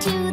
to